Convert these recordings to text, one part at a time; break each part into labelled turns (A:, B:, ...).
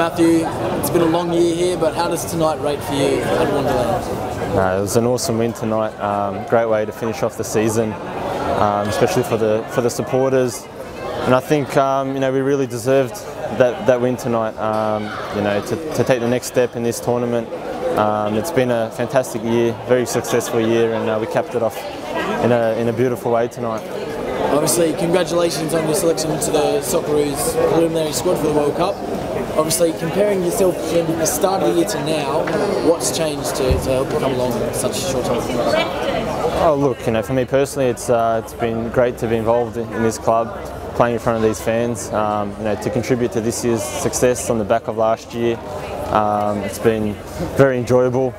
A: Matthew, it's been a long year here, but how does tonight rate for you at Wanderland?
B: No, it was an awesome win tonight. Um, great way to finish off the season, um, especially for the for the supporters. And I think um, you know we really deserved that, that win tonight. Um, you know to, to take the next step in this tournament. Um, it's been a fantastic year, very successful year, and uh, we capped it off in a in a beautiful way tonight.
A: Obviously, congratulations on your selection to the Socceroos preliminary squad for the World Cup. Obviously, comparing yourself from the start of the year to now, what's changed to, to help you come along in such a short time?
B: Oh, look, you know, for me personally, it's uh, it's been great to be involved in, in this club, playing in front of these fans. Um, you know, to contribute to this year's success on the back of last year. Um, it's been very enjoyable.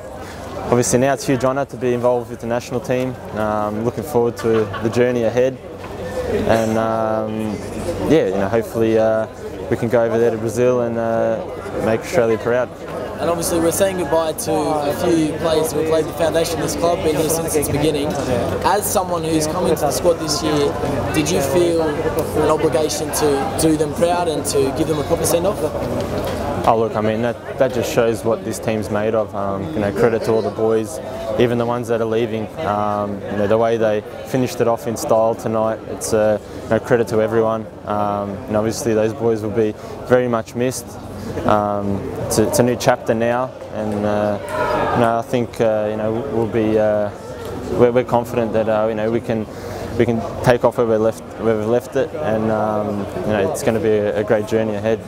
B: Obviously, now it's a huge honour to be involved with the national team. Um, looking forward to the journey ahead, and um, yeah, you know, hopefully. Uh, we can go over there to Brazil and uh, make Australia proud.
A: And obviously we're saying goodbye to a few players who have played the foundation of this club, been here since its beginning. As someone who's come into the squad this year, did you feel an obligation to do them proud and to give them a proper send-off?
B: Oh look, I mean that, that just shows what this team's made of. Um, you know, credit to all the boys, even the ones that are leaving. Um, you know, the way they finished it off in style tonight. It's uh, you know, credit to everyone. Um, and obviously those boys will be very much missed. Um, it's, a, it's, a, new chapter now, and uh, you know, I think uh, you know we'll be uh, we're, we're, confident that uh, you know we can we can take off where we left where we left it, and um, you know it's going to be a, a great journey ahead.